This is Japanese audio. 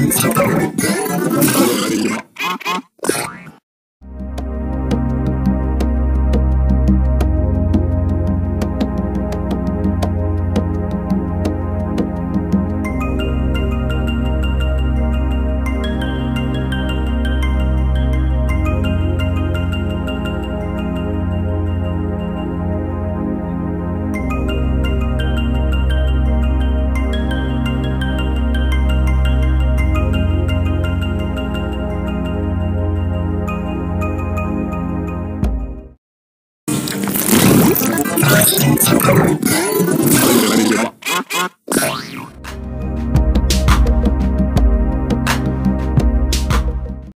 に近くなっ